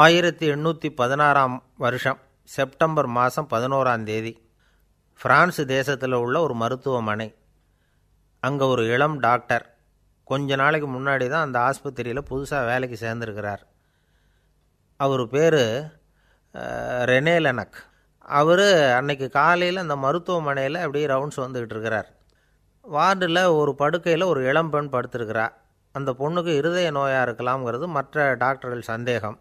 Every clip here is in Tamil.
ஆயிரத்தி எண்ணூற்றி பதினாறாம் வருஷம் செப்டம்பர் மாதம் பதினோராம் தேதி பிரான்ஸ் தேசத்தில் உள்ள ஒரு மருத்துவமனை. அங்கே ஒரு இளம் டாக்டர். கொஞ்ச நாளைக்கு முன்னாடி தான் அந்த ஆஸ்பத்திரியில் புதுசாக வேலைக்கு சேர்ந்துருக்கிறார். அவர் பேர் ரெனே லெனக். அவர் அன்னைக்கு காலையில் அந்த மருத்துவமனையில் அப்படியே ரவுண்ட்ஸ் வந்துக்கிட்டு இருக்கிறார். வார்டில் ஒரு படுக்கையில் ஒரு இளம்பெண் படுத்திருக்கிறா. அந்த பொண்ணுக்கு இருதய நோயாக இருக்கலாம்ங்கிறது மற்ற டாக்டர்கள் சந்தேகம்.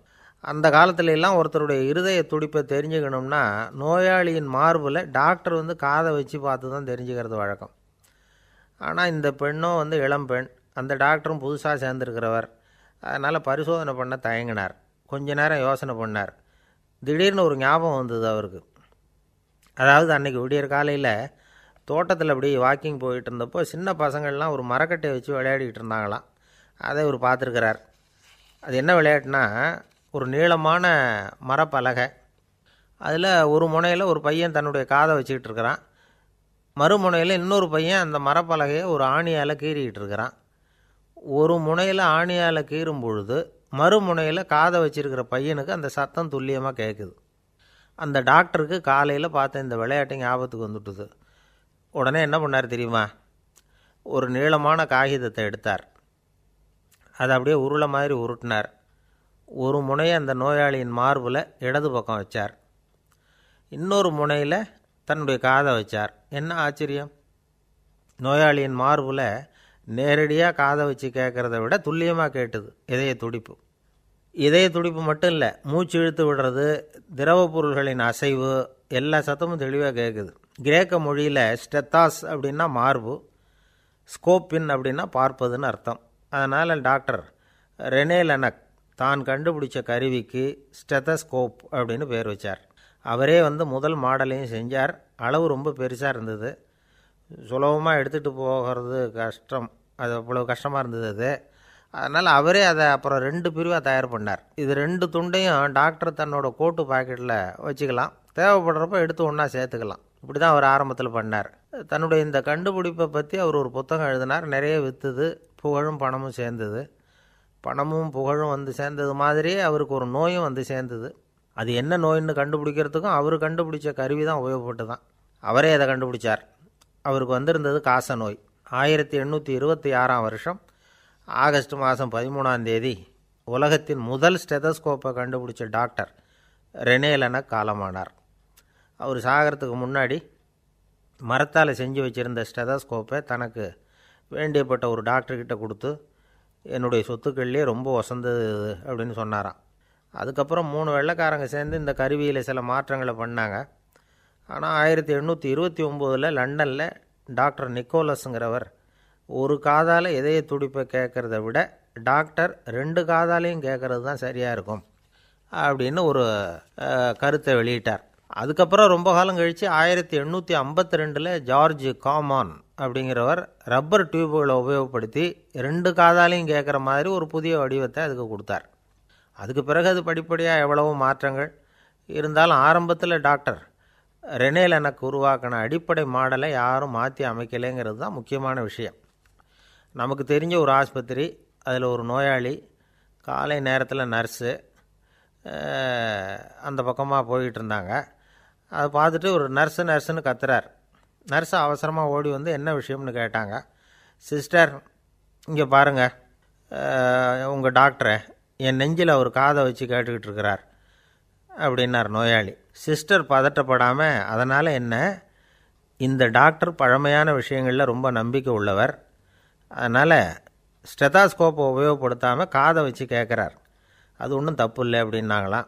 அந்த காலத்துல எல்லாம் ஒருத்தருடைய இருதய துடிப்பை தெரிஞ்சுக்கணும்னா நோயாளியின் மார்பில் டாக்டர் வந்து காதை வச்சு பார்த்து தான் தெரிஞ்சுக்கிறது வழக்கம். ஆனால் இந்த பெண்ணும் வந்து இளம்பெண் அந்த டாக்டரும் புதுசாக சேர்ந்துருக்கிறவர். அதனால் பரிசோதனை பண்ண தயங்கினார். கொஞ்ச நேரம் யோசனை பண்ணார். திடீர்னு ஒரு ஞாபகம் வந்தது அவருக்கு. அதாவது அன்றைக்கி விடியற் காலையில் தோட்டத்தில் அப்படி வாக்கிங் போயிட்டு இருந்தப்போ சின்ன பசங்கள்லாம் ஒரு மரக்கட்டையை வச்சு விளையாடிக்கிட்டு இருந்தாங்களாம். அதை இவர் பார்த்துருக்கிறார். அது என்ன விளையாட்டுனா ஒரு நீளமான மரப்பலகை. அதில் ஒரு முனையில் ஒரு பையன் தன்னுடைய காதை வச்சுக்கிட்டு இருக்கிறான். மறுமுனையில் இன்னொரு பையன் அந்த மரப்பலகையை ஒரு ஆணியால் கீறிக்கிட்டு இருக்கிறான். ஒரு முனையில் ஆணியால் கீறும் பொழுது மறுமுனையில் காதை வச்சிருக்கிற பையனுக்கு அந்த சத்தம் துல்லியமாக கேட்குது அந்த டாக்டருக்கு காலையில் பார்த்த இந்த விளையாட்டு ஞாபகத்துக்கு வந்துட்டுது. உடனே என்ன பண்ணார் தெரியுமா? ஒரு நீளமான காகிதத்தை எடுத்தார். அதை அப்படியே உருளை மாதிரி உருட்டினார். ஒரு முனையை அந்த நோயாளியின் மார்பில் இடது பக்கம் வச்சார். இன்னொரு முனையில் தன்னுடைய காதை வச்சார். என்ன ஆச்சரியம்? நோயாளியின் மார்பில் நேரடியாக காதை வச்சு கேட்குறத விட துல்லியமாக கேட்டுது இதய துடிப்பு. இதய துடிப்பு மட்டும் இல்லை மூச்சு இழுத்து விடுறது திரவ பொருள்களின் அசைவு எல்லா சத்தமும் தெளிவாக கேட்குது கிரேக்க மொழியில் ஸ்டெத்தாஸ் அப்படின்னா மார்பு ஸ்கோப்பின் அப்படின்னா பார்ப்பதுன்னு அர்த்தம். அதனால் டாக்டர் ரெனே லனக் தான் கண்டுபிடிச்ச கருவிக்கு ஸ்டெதஸ்கோப் அப்படின்னு பேர் வச்சார். அவரே வந்து முதல் மாடலையும் செஞ்சார். அளவு ரொம்ப பெருசாக இருந்தது. சுலபமாக எடுத்துகிட்டு போகிறது கஷ்டம். அது அவ்வளோ கஷ்டமாக இருந்தது அது. அதனால் அவரே அதை அப்புறம் ரெண்டு பிரிவாக தயார் பண்ணார். இது ரெண்டு துண்டையும் டாக்டர் தன்னோட கோட்டு பாக்கெட்டில் வச்சுக்கலாம். தேவைப்படுறப்ப எடுத்து ஒன்றா சேர்த்துக்கலாம். இப்படி தான் அவர் ஆரம்பத்தில் பண்ணார். தன்னுடைய இந்த கண்டுபிடிப்பை பற்றி அவர் ஒரு புத்தகம் எழுதினார். நிறைய விற்றுது புகழும் பணமும் சேர்ந்தது. பணமும் புகழும் வந்து சேர்ந்தது மாதிரியே அவருக்கு ஒரு நோயும் வந்து சேர்ந்தது. அது என்ன நோயின்னு கண்டுபிடிக்கிறதுக்கும் அவர் கண்டுபிடிச்ச கருவி தான் உபயோகப்பட்டு தான் அவரே அதை கண்டுபிடிச்சார். அவருக்கு வந்திருந்தது காச நோய். ஆயிரத்தி எண்ணூற்றி இருபத்தி ஆறாம் வருஷம் ஆகஸ்ட் மாதம் பதிமூணாம் தேதி உலகத்தின் முதல் ஸ்டெதஸ்கோப்பை கண்டுபிடிச்ச டாக்டர் ரெனேலன காலமானார். அவர் சாகிறதுக்கு முன்னாடி மரத்தால் செஞ்சு வச்சுருந்த ஸ்டெதஸ்கோப்பை தனக்கு வேண்டியப்பட்ட ஒரு டாக்டர்கிட்ட கொடுத்து என்னுடைய சொத்துக்கள்லேயே ரொம்ப வசந்தது அப்படின்னு சொன்னாராம். அதுக்கப்புறம் மூணு வெள்ளைக்காரங்க சேர்ந்து இந்த கருவியில் சில மாற்றங்களை பண்ணாங்க. ஆனால் ஆயிரத்தி எண்ணூற்றி இருபத்தி ஒம்போதில் லண்டனில் டாக்டர் நிக்கோலஸுங்கிறவர் ஒரு காதால் இதய துடிப்பை கேட்குறத விட டாக்டர் ரெண்டு காதாலையும் கேட்குறது தான் சரியாக இருக்கும் அப்படின்னு ஒரு கருத்தை வெளியிட்டார். அதுக்கப்புறம் ரொம்ப காலம் கழித்து ஆயிரத்தி எண்ணூற்றி ஐம்பத்தி ரெண்டில் ஜார்ஜ் காமான் அப்படிங்கிறவர் ரப்பர் டியூபுகளை உபயோகப்படுத்தி ரெண்டு காதாலையும் கேட்குற மாதிரி ஒரு புதிய வடிவத்தை அதுக்கு கொடுத்தார். அதுக்கு பிறகு அது படிப்படியாக எவ்வளவோ மாற்றங்கள். இருந்தாலும் ஆரம்பத்தில் டாக்டர் ரெனேல் எனக்கு உருவாக்கின அடிப்படை மாடலை யாரும் மாற்றி அமைக்கலைங்கிறது தான் முக்கியமான விஷயம். நமக்கு தெரிஞ்ச ஒரு ஆஸ்பத்திரி அதில் ஒரு நோயாளி காலை நேரத்தில் நர்ஸு அந்த பக்கமாக போயிட்டு இருந்தாங்க. அதை பார்த்துட்டு ஒரு நர்ஸு நர்ஸுன்னு கத்துறார். நர்ஸு அவசரமாக ஓடி வந்து என்ன விஷயம்னு கேட்டாங்க. சிஸ்டர் இங்கே பாருங்கள் உங்கள் டாக்டரை என் நெஞ்சில் அவர் காதை வச்சு கேட்டுக்கிட்டு இருக்கிறார். அப்படின்னார் நோயாளி. சிஸ்டர் பதட்டப்படாமல் அதனால் என்ன? இந்த டாக்டர் பழமையான விஷயங்களில் ரொம்ப நம்பிக்கை உள்ளவர். அதனால் ஸ்டெதாஸ்கோப்பை உபயோகப்படுத்தாமல் காதை வச்சு கேட்குறார் அது ஒன்றும் தப்பு இல்லை அப்படின்னாங்களாம்.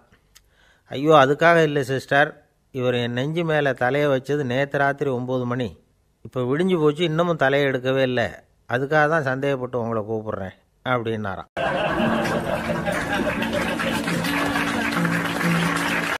ஐயோ அதுக்காக இல்லை சிஸ்டர். இவர் என் நெஞ்சு மேலே தலையை வச்சது நேற்று ராத்திரி ஒம்பது மணி. இப்போ விடிஞ்சு போச்சு இன்னமும் தலையை எடுக்கவே இல்லை. அதுக்காக தான் சந்தேகப்பட்டு உங்களை கூப்பிட்றேன் அப்படின்னாராம்.